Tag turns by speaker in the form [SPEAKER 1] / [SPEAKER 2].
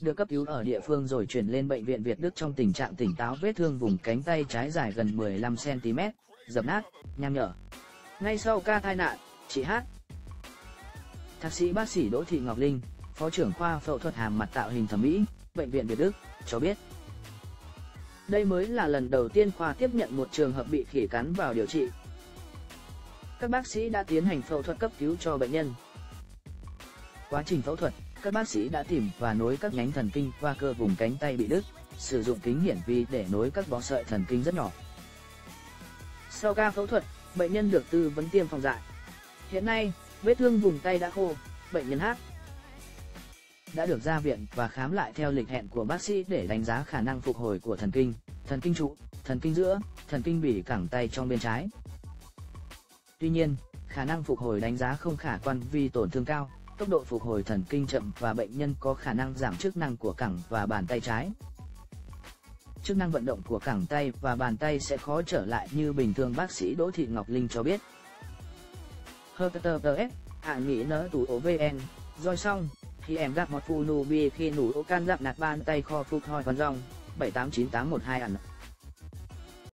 [SPEAKER 1] được cấp cứu ở địa phương rồi chuyển lên bệnh viện Việt Đức trong tình trạng tỉnh táo vết thương vùng cánh tay trái dài gần 15cm, dập nát, nham nhở. Ngay sau ca tai nạn, chị Hát, Thạc sĩ bác sĩ Đỗ Thị Ngọc Linh, Phó trưởng khoa phẫu thuật hàm mặt tạo hình thẩm mỹ, Bệnh viện Việt Đức, cho biết. Đây mới là lần đầu tiên khoa tiếp nhận một trường hợp bị khỉ cắn vào điều trị. Các bác sĩ đã tiến hành phẫu thuật cấp cứu cho bệnh nhân. Quá trình phẫu thuật, các bác sĩ đã tìm và nối các nhánh thần kinh qua cơ vùng cánh tay bị đứt, sử dụng kính hiển vi để nối các bó sợi thần kinh rất nhỏ. Sau ca phẫu thuật, bệnh nhân được tư vấn tiêm phòng dại. Hiện nay, vết thương vùng tay đã khô, bệnh nhân hát đã được ra viện và khám lại theo lịch hẹn của bác sĩ để đánh giá khả năng phục hồi của thần kinh, thần kinh trụ, thần kinh giữa, thần kinh bỉ cẳng tay trong bên trái. Tuy nhiên, khả năng phục hồi đánh giá không khả quan vì tổn thương cao, tốc độ phục hồi thần kinh chậm và bệnh nhân có khả năng giảm chức năng của cẳng và bàn tay trái. Chức năng vận động của cẳng tay và bàn tay sẽ khó trở lại như bình thường bác sĩ Đỗ Thị Ngọc Linh cho biết. HTTPS, hạ nghĩ nỡ tủ OVN, rồi xong, khi em gặp một phụ nụ bị khi nụ can gặp nạt bàn tay kho phục hồi văn dòng, 789812 ẩn.